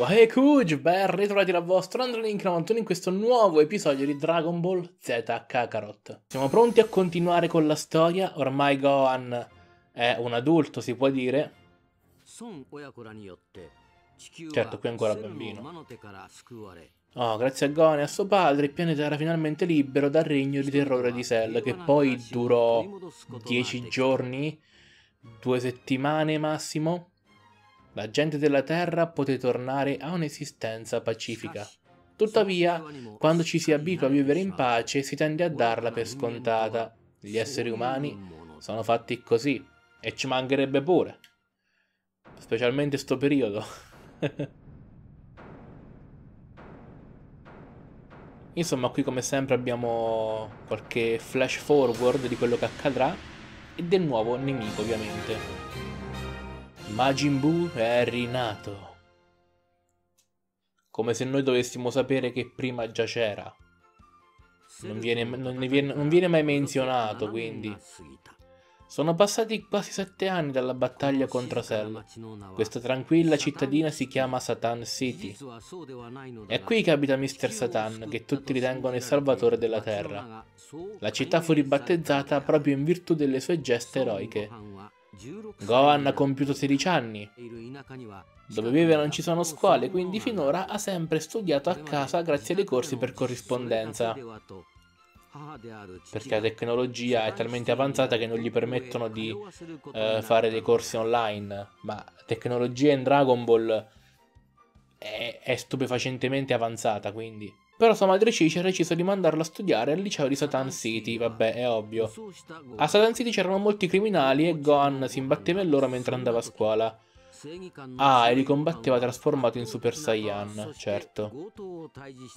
Wahey Kuj, ben ritrovati dal vostro Androlink91 in questo nuovo episodio di Dragon Ball Z Kakarot. Siamo pronti a continuare con la storia, ormai Gohan è un adulto si può dire. Certo, qui è ancora bambino. Oh, grazie a Gohan e a suo padre il pianeta era finalmente libero dal regno di terrore di Cell, che poi durò 10 giorni, due settimane massimo la gente della Terra poté tornare a un'esistenza pacifica. Tuttavia, quando ci si abitua a vivere in pace, si tende a darla per scontata. Gli esseri umani sono fatti così, e ci mancherebbe pure. Specialmente sto periodo. Insomma, qui come sempre abbiamo qualche flash forward di quello che accadrà e del nuovo nemico, ovviamente. Majin Buu è rinato. Come se noi dovessimo sapere che prima già c'era. Non viene, non, viene, non viene mai menzionato, quindi. Sono passati quasi sette anni dalla battaglia contro Cell. Questa tranquilla cittadina si chiama Satan City. È qui che abita Mr. Satan, che tutti ritengono il salvatore della Terra. La città fu ribattezzata proprio in virtù delle sue geste eroiche. Gohan ha compiuto 16 anni. Dove vive non ci sono scuole, quindi finora ha sempre studiato a casa grazie ai corsi per corrispondenza. Perché la tecnologia è talmente avanzata che non gli permettono di eh, fare dei corsi online. Ma la tecnologia in Dragon Ball è, è stupefacentemente avanzata, quindi... Però sua madre Cici ha deciso di mandarlo a studiare al liceo di Satan City, vabbè, è ovvio. A Satan City c'erano molti criminali e Gohan si imbatteva in loro mentre andava a scuola. Ah, e li combatteva trasformato in Super Saiyan, certo.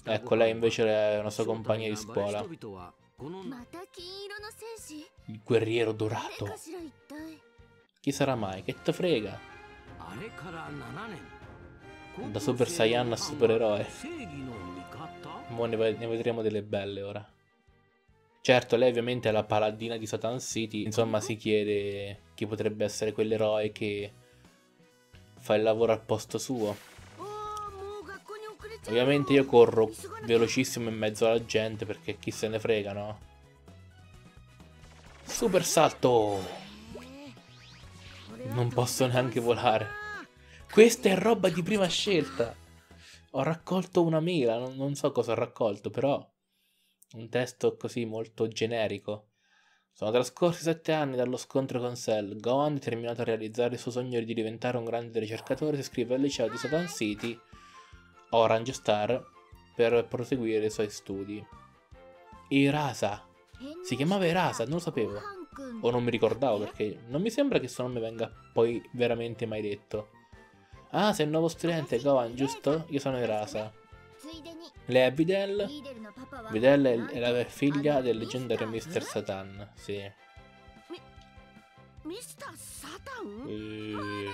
Ecco, lei invece è una sua compagna di scuola. Il guerriero dorato. Chi sarà mai? Che te frega? Da Super Saiyan a supereroe. Mo ne, ne vedremo delle belle ora. Certo, lei ovviamente è la paladina di Satan City. Insomma, si chiede chi potrebbe essere quell'eroe che fa il lavoro al posto suo. Ovviamente io corro velocissimo in mezzo alla gente perché chi se ne frega, no? Super salto! Non posso neanche volare. Questa è roba di prima scelta ho raccolto una mela, non, non so cosa ho raccolto, però un testo così molto generico. Sono trascorsi sette anni dallo scontro con Cell. Gohan, determinato a realizzare il suo sogno di diventare un grande ricercatore, si iscrive al liceo di Satan City, Orange Star, per proseguire i suoi studi. Irasa. Si chiamava Irasa, non lo sapevo. O non mi ricordavo perché non mi sembra che suo nome venga poi veramente mai detto. Ah, sei un nuovo studente, Gohan, giusto? Io sono Erasa. Lei è Videl? Videl è la figlia del leggendario Mr. Satan, sì. Eh,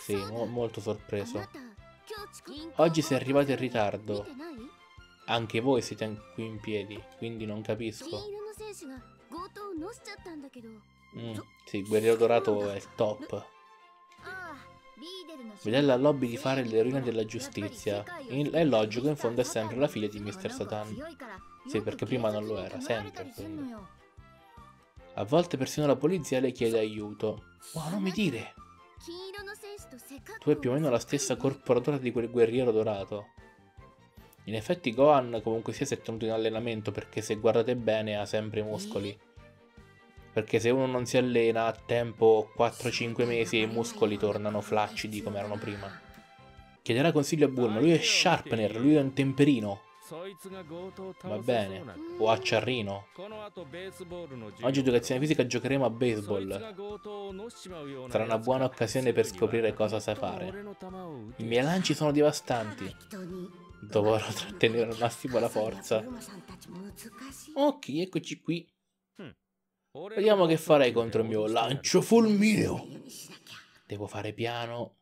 sì, mo molto sorpreso. Oggi sei arrivato in ritardo. Anche voi siete qui in piedi, quindi non capisco. Mm, sì, Guerriero Dorato è il top. Vedella al lobby di fare l'eroina della giustizia. è logico, in fondo è sempre la figlia di Mr. Satan. Sì, perché prima non lo era, sempre. Quindi. A volte persino la polizia le chiede aiuto. Wow, non mi dire! Tu hai più o meno la stessa corporatura di quel guerriero dorato. In effetti Gohan comunque sia si è tenuto in allenamento perché se guardate bene ha sempre i muscoli. Perché se uno non si allena a tempo 4-5 mesi i muscoli tornano flaccidi come erano prima. Chiederà consiglio a Bulma, lui è Sharpener, lui è un temperino. Va bene. O a Ciarrino. Oggi educazione fisica giocheremo a baseball. Sarà una buona occasione per scoprire cosa sai fare. I miei lanci sono devastanti. Dovrò trattenere al massimo la forza. Ok, eccoci qui. Vediamo che farei contro il mio lancio fulmineo. Devo fare piano.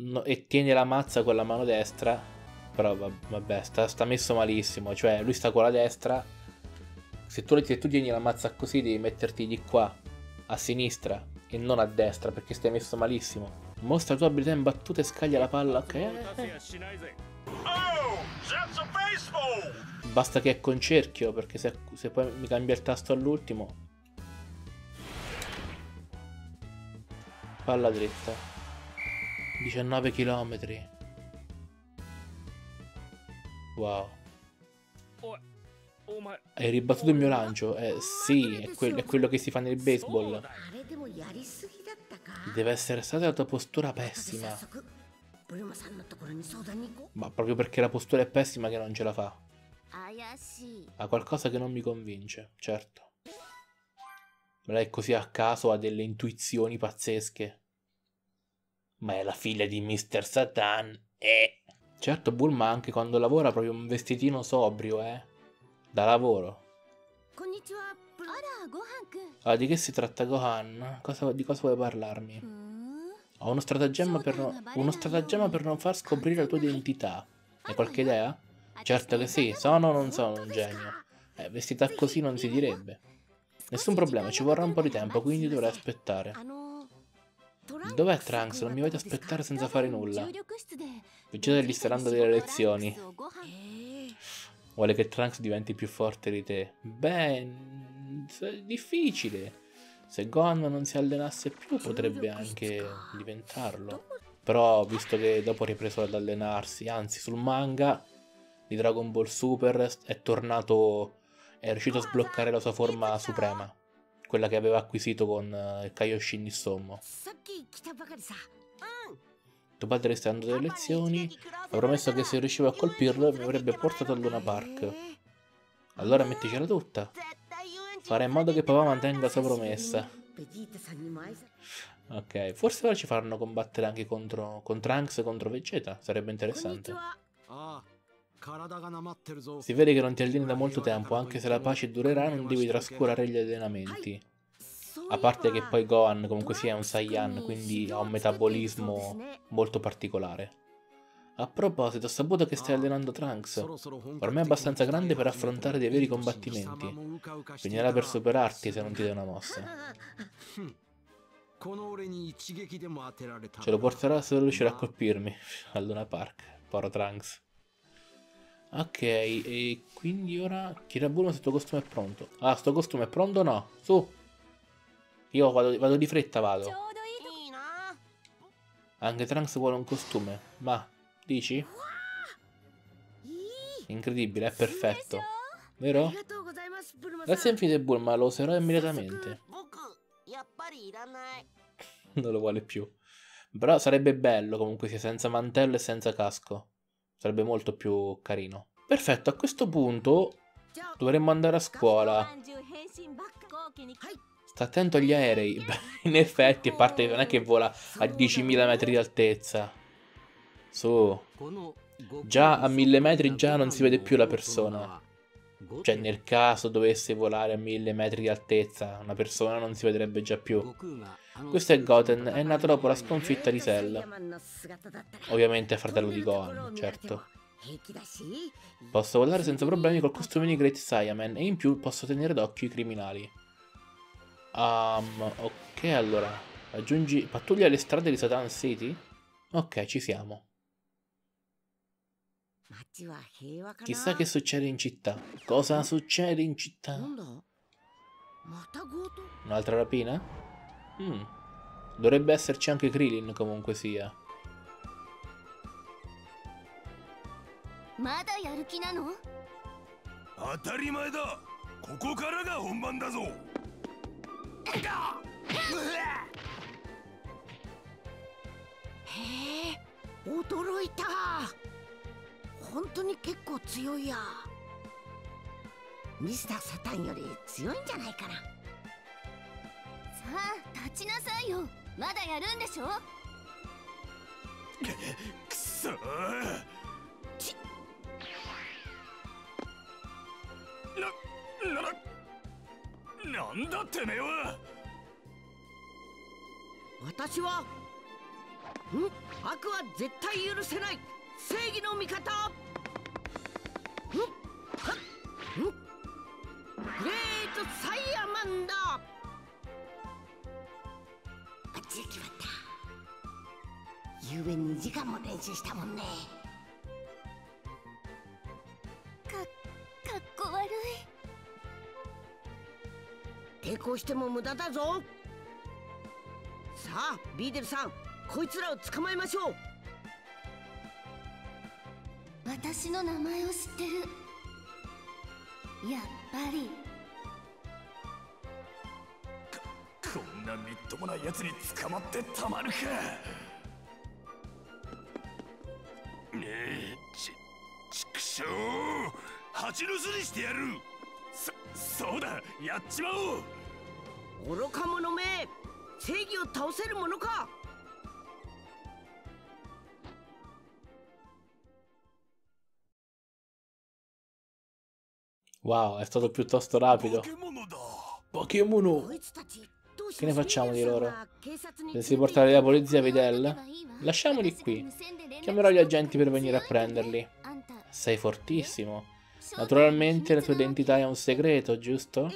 No, e tieni la mazza con la mano destra. Però vabbè, sta, sta, messo malissimo. Cioè, lui sta con la destra. Se tu, se tu tieni la mazza così, devi metterti di qua, a sinistra, e non a destra, perché stai messo malissimo. Mostra la tua abilità in battuta e scaglia la palla. Ok. Eh. Basta che è con cerchio, perché se, se poi mi cambia il tasto all'ultimo. Palla dritta. 19 km. Wow. Hai ribattuto il mio lancio? Eh sì, è, que- è quello che si fa nel baseball. Deve essere stata la tua postura pessima. Ma proprio perché la postura è pessima che non ce la fa. Ha qualcosa che non mi convince, certo. Ma lei così a caso ha delle intuizioni pazzesche. Ma è la figlia di Mr. Satan. Eh. Certo, Bulma anche quando lavora ha proprio un vestitino sobrio, eh. Da lavoro. Ah, di che si tratta Gohan? Cosa- di cosa vuoi parlarmi? Ho uno stratagemma, per non, uno stratagemma per non far scoprire la tua identità. Hai qualche idea? Certo che sì, sono o non sono un genio. Eh, vestita così non si direbbe. Nessun problema, ci vorrà un po' di tempo, quindi dovrai aspettare. Dov'è Trunks? Non mi volete aspettare senza fare nulla. Vegeta gli sta dando delle lezioni. Vuole che Trunks diventi più forte di te. Beh, difficile. Se Gohan non si allenasse più potrebbe anche diventarlo. Però, visto che dopo ha ripreso ad allenarsi, anzi sul manga di Dragon Ball Super è tornato, è riuscito a sbloccare la sua forma suprema. Quella che aveva acquisito con eh, il Kaioshin di Sommo. Tuo padre sta dando delle lezioni. Ha promesso che se riuscivo a colpirlo mi avrebbe portato a Luna Park. Allora metticela tutta. Fare in modo che papà mantenga la sua promessa. Ok, forse ora ci faranno combattere anche contro con Trunks contro Vegeta. Sarebbe interessante. Si vede che non ti alleni da molto tempo, anche se la pace durerà non devi trascurare gli allenamenti. A parte che poi Gohan comunque sia un Saiyan, quindi ha un metabolismo molto particolare. A proposito, ho saputo che stai allenando Trunks. Ormai è abbastanza grande per affrontare dei veri combattimenti. Finirà per superarti se non ti dai una mossa. Ce lo porterà se riuscirà a colpirmi. A Luna Park. Poro Trunks. Ok, e quindi ora Kiraburo se tuo costume è pronto. Ah, sto costume è pronto o no? Su. Io vado, vado di fretta, vado. Anche Trunks vuole un costume. Ma, dici? Incredibile, è perfetto. Vero? Grazie infinite Bulma, lo userò immediatamente. Non lo vuole più. Però sarebbe bello comunque sia senza mantello e senza casco. Sarebbe molto più carino. Perfetto, a questo punto dovremmo andare a scuola. Sta attento agli aerei. Beh, in effetti, a parte che non è che vola a 10.000 metri di altezza. Su. Già a 1000 metri già non si vede più la persona. Cioè, nel caso dovesse volare a 1000 metri di altezza, una persona non si vedrebbe già più. Questo è Goten, è nato dopo la sconfitta di Cell. Ovviamente è fratello di Gohan, certo. Posso volare senza problemi col costume di Great Saiyaman e in più posso tenere d'occhio i criminali. Um, ok, allora. Aggiungi pattuglia alle strade di Satan City? Ok, ci siamo. Chissà che succede in città. Cosa succede in città? Un'altra rapina? Hmm. Dovrebbe esserci anche Krillin comunque sia. まだやる気なの当たり前だここからが本番だぞへえ驚いた 本当に結構強いや。ミスターサタンより強いんじゃないかな。さあ立ちなさいよ。まだやるんでしょ？くそな、ならなんだてめえは。私はん？悪は絶対許せない正義の味方。グレートサイヤマンだ。バッチリ決まった。ゆうべ2時間も練習したもんね。かかっこ悪い。抵抗しても無駄だぞ。さあビーデルさんこいつらを捕まえましょう私の名前を知ってる。やっぱり。こんなみっともないやつに捕まってたまるか。ねえちちくしょう蜂の巣にしてやる。そそうだやっちまおう。愚か者め。正義を倒せるものか Wow, è stato piuttosto rapido. Pokémon! Che ne facciamo di loro? Pensi di portarli la polizia, a Videl? Lasciamoli qui. Chiamerò gli agenti per venire a prenderli. Sei fortissimo. Naturalmente la tua identità è un segreto, giusto?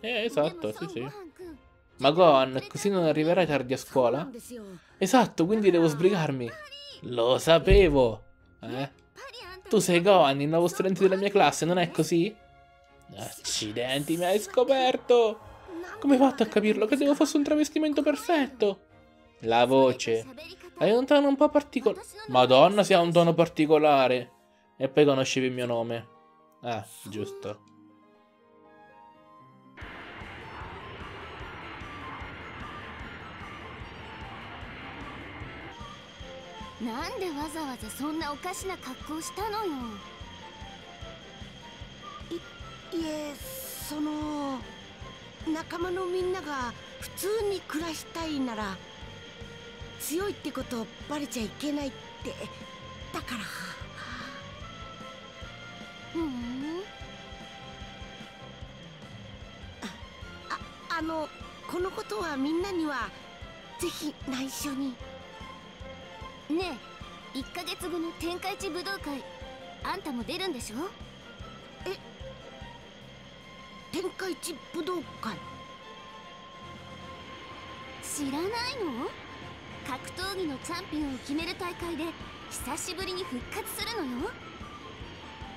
Eh, esatto, sì sì. Ma Gohan, così non arriverai tardi a scuola? Esatto, quindi devo sbrigarmi. Lo sapevo. Eh? Tu sei Gohan, il nuovo studente della mia classe, non è così? Accidenti, mi hai scoperto! Come hai fatto a capirlo? Credevo fosse un travestimento perfetto. La voce. Hai un tono un po' particolare. Madonna, se ha un tono particolare. E poi conoscevi il mio nome. Ah, giusto. なんでわざわざそんなおかしな格好したのよ いえその仲間のみんなが普通に暮らしたいなら強いってことバレちゃいけないってだから。ふんあのこのことはみんなにはぜひ内緒に。ねえ1ヶ月後の天下一武道会あんたも出るんでしょ？天下一武道会。知らないの？格闘技のチャンピオンを決める大会で久しぶりに復活するのよ。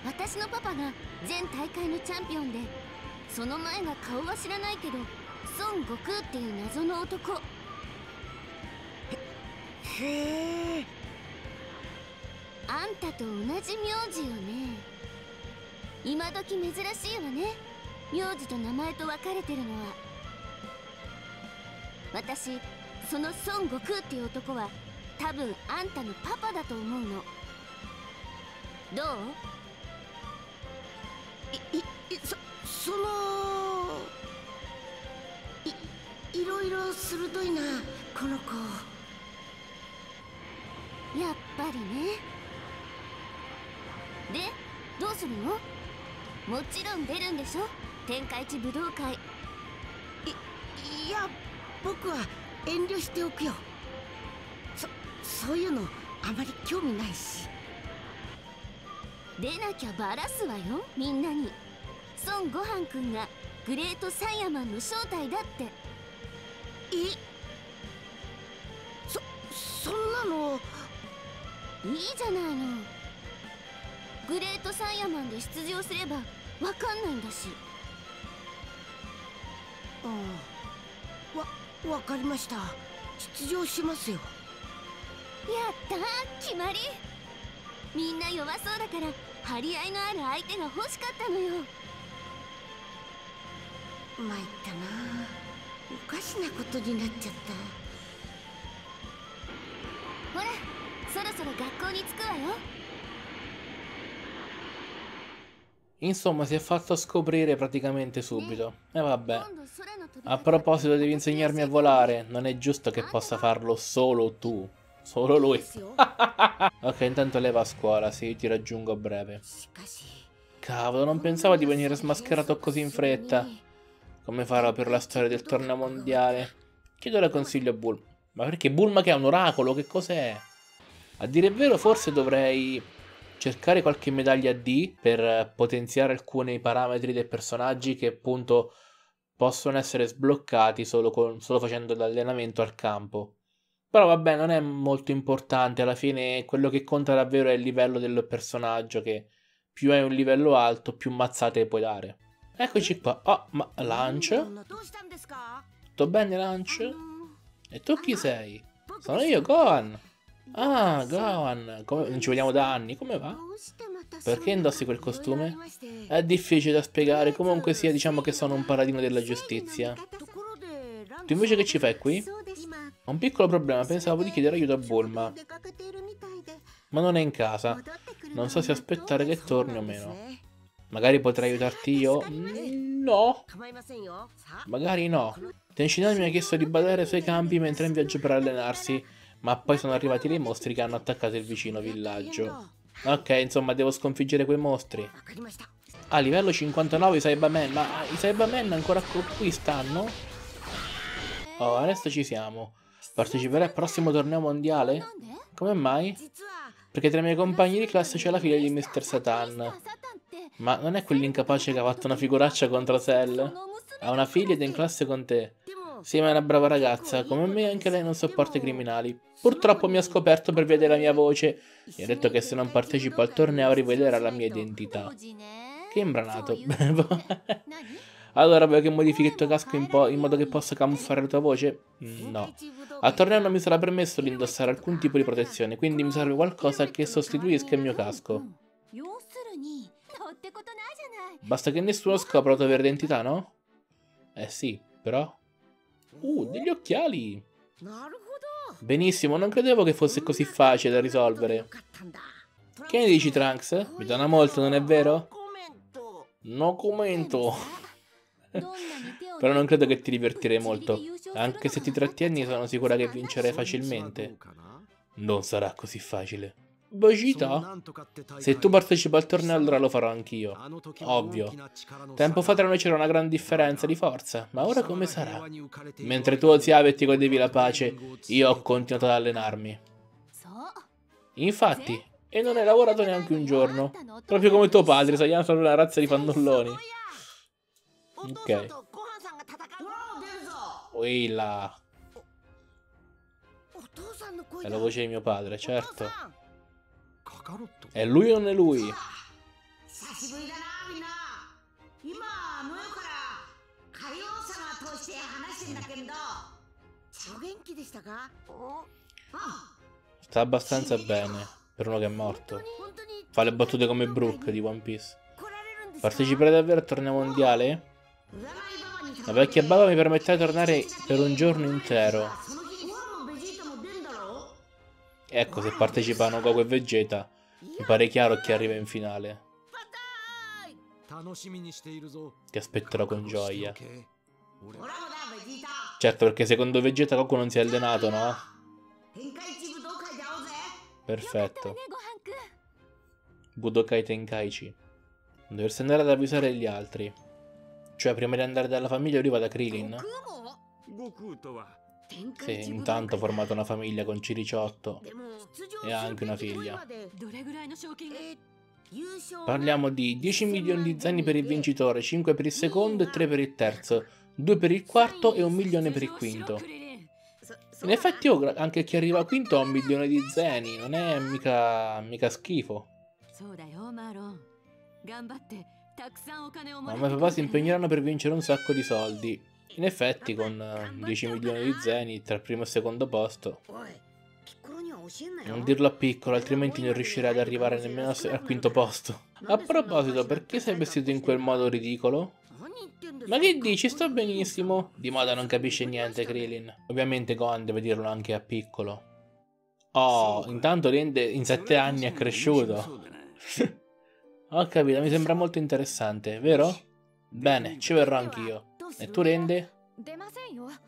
私のパパが前大会のチャンピオンでその前が顔は知らないけど孫悟空っていう謎の男。へえ。あんたと同じ名字よね。今時珍しいわね名字と名前と分かれてるのは私その孫悟空っていう男は多分あんたのパパだと思うの。どう？いいいそそのいいろいろ鋭いなこの子。やっぱりね。でどうするの？もちろん出るんでしょ？天下一武道会。いや僕は遠慮しておくよ。そそういうのあまり興味ないし。出なきゃバラすわよみんなに。孫悟飯くんがグレートサイヤマンの正体だって。え？そそんなの？いいじゃないの。グレートサイヤマンで出場すればわかんないんだしああわわかりました。出場しますよ。やったー決まり。みんな弱そうだから張り合いのある相手が欲しかったのよ。参ったな。おかしなことになっちゃった。ほらそろそろ学校に着くわよ Insomma, si è fatto scoprire praticamente subito. E vabbè. A proposito, devi insegnarmi a volare. Non è giusto che possa farlo solo tu. Solo lui. ok, intanto lei va a scuola, sì, ti raggiungo a breve. Cavolo, non pensavo di venire smascherato così in fretta. Come farò per la storia del torneo mondiale? Chiedo la consiglio a Bulma. Ma perché Bulma che è un oracolo? Che cos'è? A dire il vero, forse dovrei cercare qualche medaglia D per potenziare alcuni parametri dei personaggi che appunto possono essere sbloccati solo, con, solo facendo l'allenamento al campo. Però vabbè, non è molto importante, alla fine quello che conta davvero è il livello del personaggio, che più hai un livello alto, più mazzate puoi dare. Eccoci qua. Oh, ma Lunch? Tutto bene, Lunch? E tu chi sei? Sono io, Gohan! Ah, Gawan, come... ci vediamo da anni, come va? Perché indossi quel costume? È difficile da spiegare, comunque sia diciamo che sono un paradino della giustizia. Tu invece che ci fai qui? Ho un piccolo problema, pensavo di chiedere aiuto a Bulma. Ma non è in casa. Non so se aspettare che torni o meno. Magari potrei aiutarti io? No. Magari no. Tenshinhan mi ha chiesto di badare sui campi mentre è in viaggio per allenarsi. Ma poi sono arrivati dei mostri che hanno attaccato il vicino villaggio. Ok, insomma, devo sconfiggere quei mostri. A ah, livello 59 i Cybermen. Ma i Cybermen ancora qui stanno? Oh, adesso ci siamo. Parteciperai al prossimo torneo mondiale? Come mai? Perché tra i miei compagni di classe c'è la figlia di Mr. Satan. Ma non è quell'incapace che ha fatto una figuraccia contro Cell? Ha una figlia ed è in classe con te. Sì, ma è una brava ragazza. Come me, anche lei non sopporta i criminali. Purtroppo mi ha scoperto per vedere la mia voce. Mi ha detto che se non partecipo al torneo rivederà la mia identità. Che imbranato. allora voglio che modifichi il tuo casco in, in, modo che possa camuffare la tua voce? Mm, no. Al torneo non mi sarà permesso di indossare alcun tipo di protezione, quindi mi serve qualcosa che sostituisca il mio casco. Basta che nessuno scopra la tua vera identità, no? Eh sì, però... Uh, degli occhiali! Benissimo, non credevo che fosse così facile da risolvere. Che ne dici, Trunks? Mi dona molto, non è vero? No commento. Però non credo che ti divertirei molto. Anche se ti trattieni sono sicura che vincerai facilmente. Non sarà così facile. Bocita? Se tu partecipi al torneo allora lo farò anch'io. Ovvio. Tempo fa tra noi c'era una gran differenza di forza, ma ora come sarà? Mentre tu oziavi e ti godevi la pace, io ho continuato ad allenarmi. Infatti, e non hai lavorato neanche un giorno. Proprio come tuo padre, Sayano sono una razza di fannulloni. Ok. Uila. È la voce di mio padre, certo. È lui o non è lui? Sta abbastanza bene per uno che è morto. Fa le battute come Brooke di One Piece. Parteciperà davvero al torneo mondiale? La vecchia baba mi permetterà di tornare per un giorno intero. Ecco, se partecipano Goku e Vegeta, mi pare chiaro chi arriva in finale. Ti aspetterò con gioia. Certo, perché secondo Vegeta Goku non si è allenato, no? Perfetto. Budokai Tenkaichi. Doversi andare ad avvisare gli altri. Cioè, prima di andare dalla famiglia arriva da Krillin. Goku to sì, intanto ha formato una famiglia con Ciriciotto e ha anche una figlia. Parliamo di 10 milioni di zaini per il vincitore, 5 per il secondo e 3 per il terzo, 2 per il quarto e 1 milione per il quinto. In effetti oh, io, anche chi arriva al quinto ha un milione di zeni, non è mica, mica schifo. Ma i miei papà si impegneranno per vincere un sacco di soldi. In effetti con eh, 10 milioni di zeni tra il primo e il secondo posto non dirlo a piccolo, altrimenti non riuscirei ad arrivare nemmeno al quinto posto. A proposito, perché sei vestito in quel modo ridicolo? Ma che dici? Sto benissimo. Di moda non capisce niente, Krillin. Ovviamente Gon deve dirlo anche a piccolo. Oh, intanto Rende in 7 anni è cresciuto. Ho capito, mi sembra molto interessante, vero? Bene, ci verrò anch'io. E tu rende?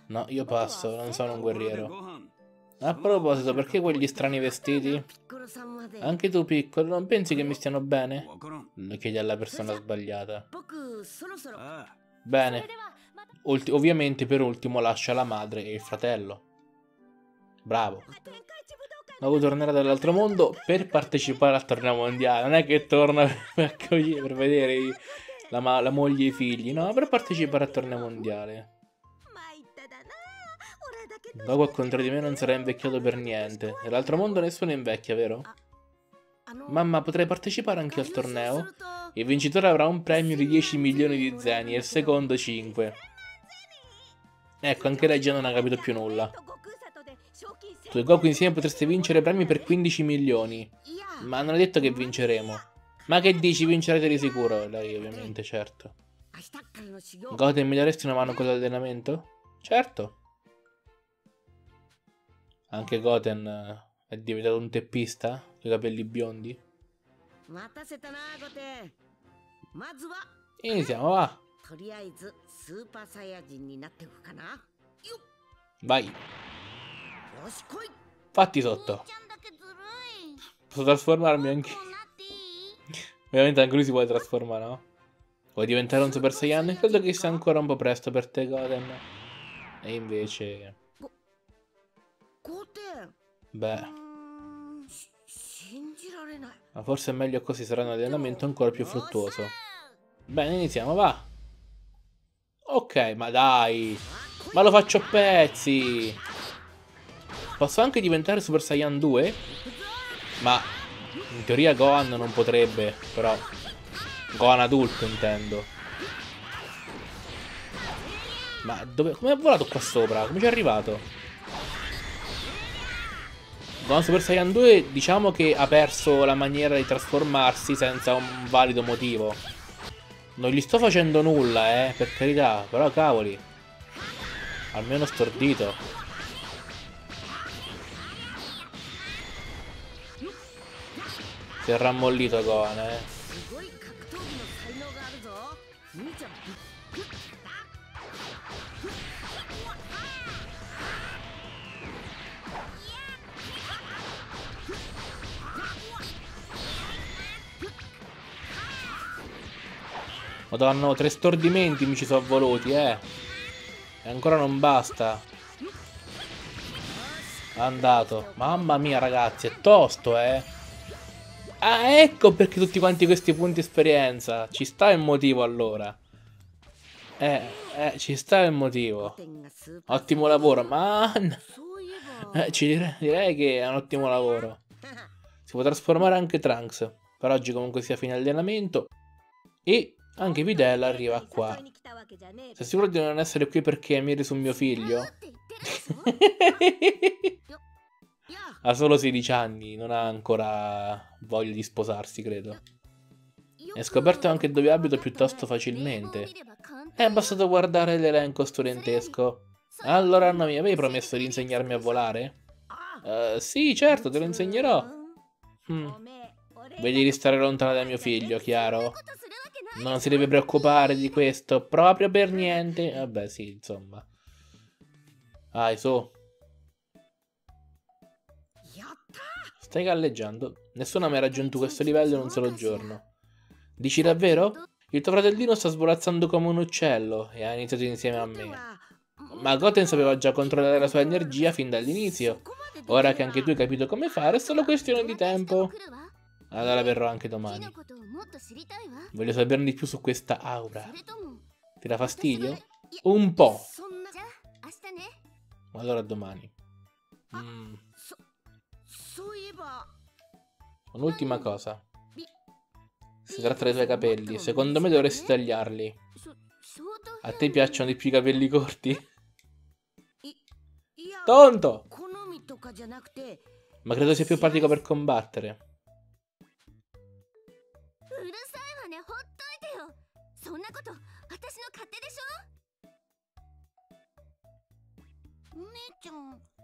No, io passo, non sono un guerriero. A proposito, perché quegli strani vestiti? Anche tu, piccolo, non pensi che mi stiano bene? Lo chiedi alla persona sbagliata. Ah. Bene. Ulti ovviamente per ultimo lascia la madre e il fratello. Bravo. Dopo tornerà dall'altro mondo per partecipare al torneo mondiale. Non è che torna per, per vedere i la, la moglie e i figli, no? Per partecipare al torneo mondiale. Dopo al contrario di me non sarà invecchiato per niente. Nell'altro mondo nessuno invecchia, vero? Mamma, potrei partecipare anche al torneo? Il vincitore avrà un premio di 10 milioni di zeni e il secondo 5. Ecco, anche lei già non ha capito più nulla. Tu e Goku insieme potreste vincere premi per 15 milioni. Ma non è detto che vinceremo. Ma che dici, vincerete di sicuro? Lei ovviamente, certo. Goten, mi daresti una mano con l'allenamento? Certo. Anche Goten eh, è diventato un teppista, i capelli biondi. Iniziamo, va. Vai. Fatti sotto. Posso trasformarmi anche Ovviamente anche lui si vuole trasformare, no? Vuoi diventare un Super Saiyan? Credo che sia ancora un po' presto per te, Goten. E invece... Beh... Ma forse è meglio così, sarà un allenamento ancora più fruttuoso. Bene, iniziamo, va! Ok, ma dai! Ma lo faccio a pezzi! Posso anche diventare Super Saiyan 2? Ma in teoria Gohan non potrebbe, però. Gohan adulto intendo. Ma dove... Come ha volato qua sopra? Come ci è arrivato? Gohan Super Saiyan 2 diciamo che ha perso la maniera di trasformarsi senza un valido motivo. Non gli sto facendo nulla, eh, per carità, però cavoli. Almeno stordito. Si è rammollito Gohan, eh. Madonna, oh, tre stordimenti mi ci sono voluti, eh. E ancora non basta. Andato. Mamma mia, ragazzi, è tosto, eh. Ah, ecco perché tutti quanti questi punti esperienza. Ci sta il motivo allora. Eh, eh, ci sta il motivo. Ottimo lavoro, ma... Eh, ci dire... direi che è un ottimo lavoro. Si può trasformare anche Trunks. Per oggi comunque sia fine allenamento. E anche Videl arriva qua. Sei sicuro di non essere qui perché miri su mio figlio? ha solo 16 anni, non ha ancora voglia di sposarsi, credo. È scoperto anche dove abito piuttosto facilmente. È bastato guardare l'elenco studentesco. Allora, Anna mi avevi promesso di insegnarmi a volare? Eh, sì, certo, te lo insegnerò. Hmm. Vedi di stare lontana da mio figlio, chiaro? Non si deve preoccupare di questo, proprio per niente. Vabbè, sì, insomma. Vai, su. や Stai galleggiando. Nessuno ha mai raggiunto questo livello in un solo giorno. Dici davvero? Il tuo fratellino sta svolazzando come un uccello e ha iniziato insieme a me. Ma Goten sapeva già controllare la sua energia fin dall'inizio. Ora che anche tu hai capito come fare, è solo questione di tempo. Allora verrò anche domani. Voglio saperne di più su questa aura. Ti dà fastidio? Un po'. Allora domani. Mmm. Un'ultima cosa. Si tratta dei tuoi capelli. Secondo me dovresti tagliarli. A te piacciono di più i capelli corti? Tonto! Ma credo sia più pratico per combattere.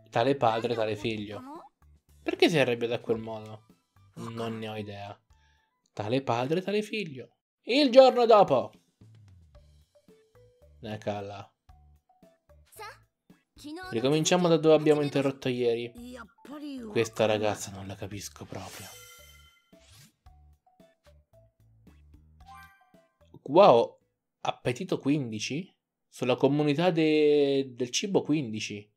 Tale padre, tale figlio. Perché si arrabbia da quel modo? Non ne ho idea. Tale padre, tale figlio. Il giorno dopo! Ecco Nekala. Ricominciamo da dove abbiamo interrotto ieri. Questa ragazza non la capisco proprio. Wow, appetito 15? Sulla comunità de... del cibo 15.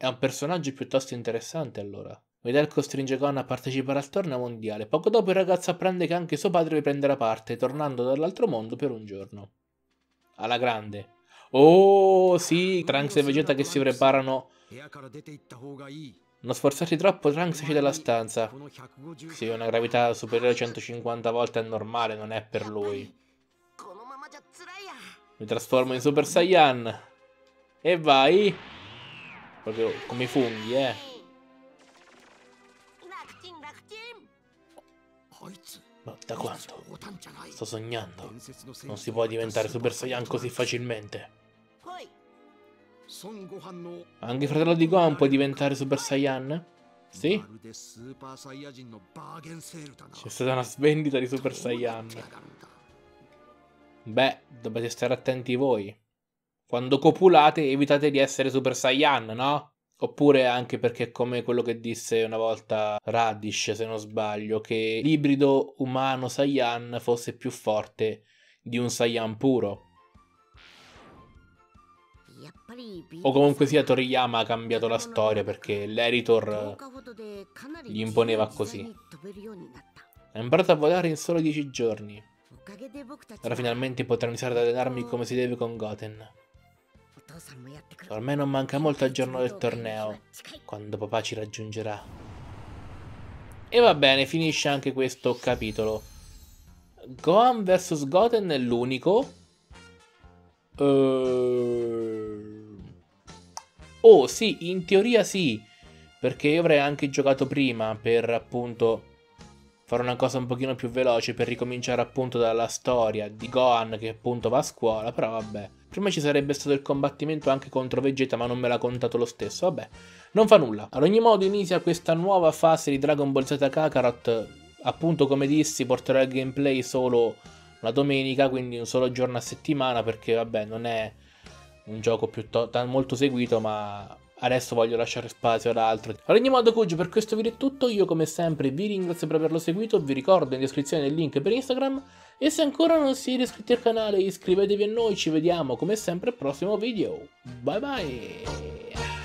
È un personaggio piuttosto interessante allora. Vedel costringe Gon a partecipare al torneo mondiale. Poco dopo il ragazzo apprende che anche suo padre vi prenderà parte, tornando dall'altro mondo per un giorno. Alla grande. Oh sì, Trunks e Vegeta che si preparano. Non sforzarti troppo, Trunks esce dalla stanza. Sì, una gravità superiore a 150 volte è normale, non è per lui. Mi trasformo in Super Saiyan. E vai proprio come i funghi, eh. Ma da quanto? Sto sognando. Non si può diventare Super Saiyan così facilmente. Anche il fratello di Gon può diventare Super Saiyan? Sì? C'è stata una svendita di Super Saiyan. Beh, dovete stare attenti voi quando copulate evitate di essere Super Saiyan, no? Oppure anche perché come quello che disse una volta Radish, se non sbaglio, che l'ibrido umano Saiyan fosse più forte di un Saiyan puro. O comunque sia Toriyama ha cambiato la storia perché l'Eritor gli imponeva così. Ha imparato a volare in solo 10 giorni. Ora finalmente potrà iniziare ad allenarmi come si deve con Goten. Ormai non manca molto al giorno del torneo, quando papà ci raggiungerà. E va bene, finisce anche questo capitolo. Gohan vs Goten è l'unico. Ehm, Oh sì, in teoria sì, perché io avrei anche giocato prima per appunto fare una cosa un pochino più veloce per ricominciare appunto dalla storia di Gohan che appunto va a scuola, però vabbè. Prima ci sarebbe stato il combattimento anche contro Vegeta, ma non me l'ha contato lo stesso, vabbè. Non fa nulla. Ad ogni modo inizia questa nuova fase di Dragon Ball Z Kakarot. Appunto come dissi porterò il gameplay solo la domenica, quindi un solo giorno a settimana perché vabbè non è un gioco molto seguito, ma adesso voglio lasciare spazio ad altro. Ad ogni modo, Cuggio, per questo video è tutto. Io, come sempre, vi ringrazio per averlo seguito. Vi ricordo in descrizione il link per Instagram. E se ancora non siete iscritti al canale, iscrivetevi a noi. Ci vediamo, come sempre, al prossimo video. Bye bye!